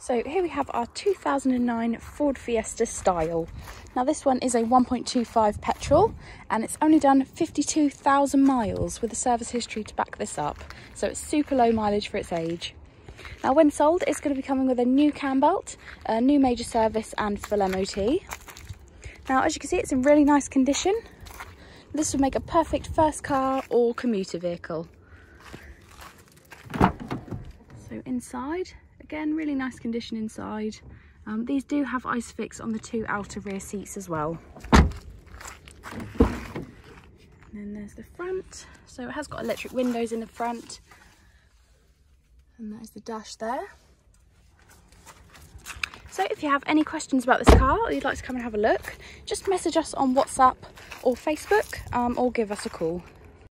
So here we have our 2009 Ford Fiesta Style. Now this one is a 1.25 petrol and it's only done 52,000 miles with a service history to back this up. So it's super low mileage for its age. Now when sold, it's going to be coming with a new cam belt, a new major service and full MOT. Now as you can see, it's in really nice condition. This would make a perfect first car or commuter vehicle. So inside, Again, really nice condition inside. Um, these do have ISOFIX on the two outer rear seats as well. And then there's the front. So it has got electric windows in the front. And there's the dash there. So if you have any questions about this car or you'd like to come and have a look, just message us on WhatsApp or Facebook um, or give us a call.